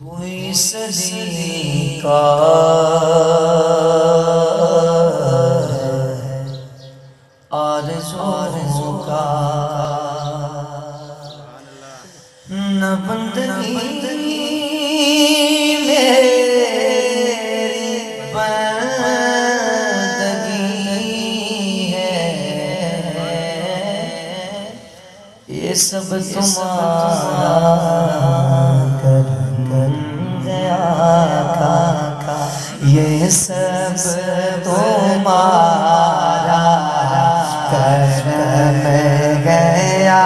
کوئی صدی کا آرزو کا نہ بندگی میری بندگی ہے یہ سب تمہارا کرم گیا کا۔ یہ سب تمہارا کرم گیا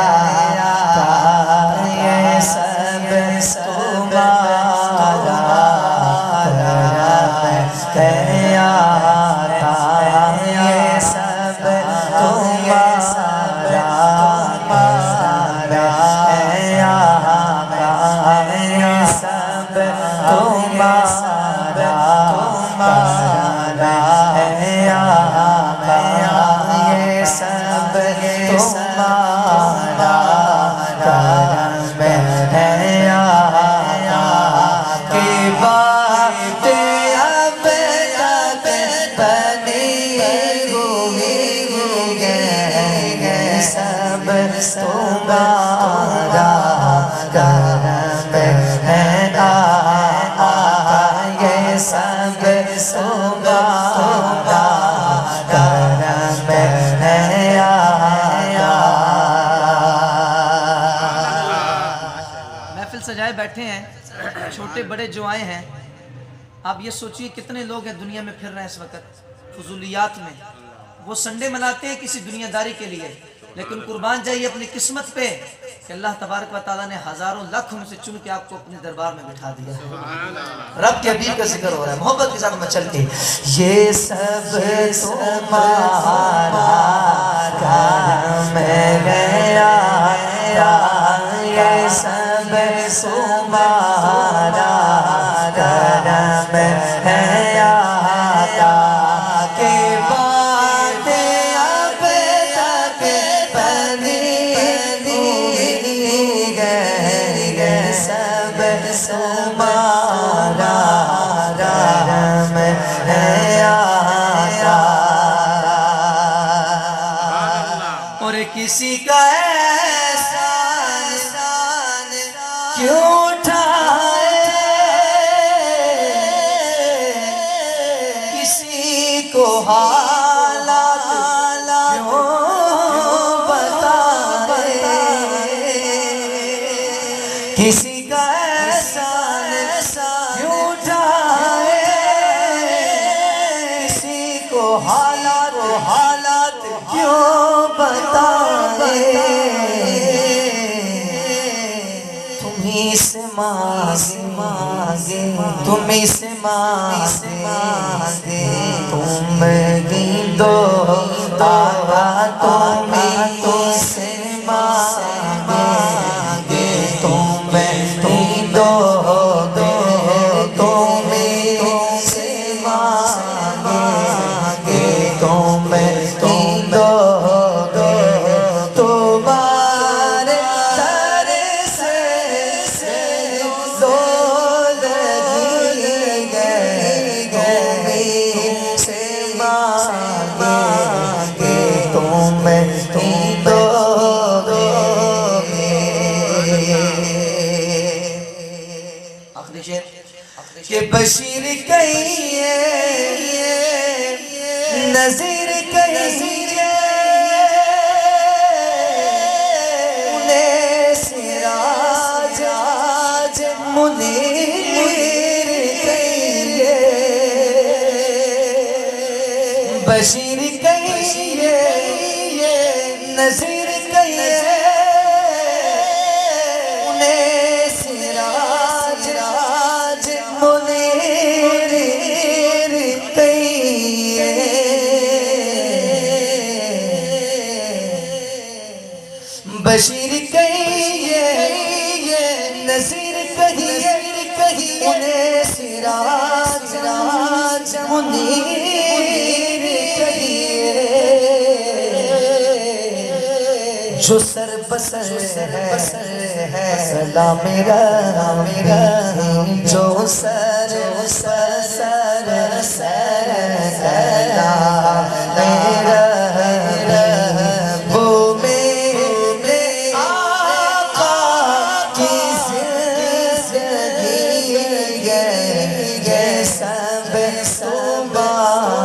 یہ سب تمہارا کرم گیا بیٹھے ہیں چھوٹے بڑے جو آئے ہیں آپ یہ سوچئے کتنے لوگ ہیں دنیا میں پھر رہے ہیں اس وقت فضولیات میں۔ وہ سنڈے مناتے ہیں کسی دنیا داری کے لیے لیکن قربان جائیے اپنی قسمت پہ کہ اللہ تبارک و تعالیٰ نے ہزاروں لاکھ میں سے چن کے آپ کو اپنے دربار میں بٹھا دیا۔ رب کے حبیب کا ذکر ہو رہا ہے محبت کے ساتھ مچل کے۔ یہ سب تمہارا کرم گیا یہ سب تمہارا کرم کسی کا احسان کیوں اٹھائے کسی کو حالات حالات کیوں بتائے؟ تمہیں سے مانگے مانگے تمہیں سے مانگے تم گیندو آقا تمہیں گیندو دو تمہیں کہ بشیر کہیے نظیر کہیے انہیں سراج آج منیر کہیے بشیر کہیے نظیر کہیے کہیے نظیر کہیے انہیں سراج راج منیر کہیے جو سر بسر ہے سلام میرا میرا جو سر سر سر سر سلام bar.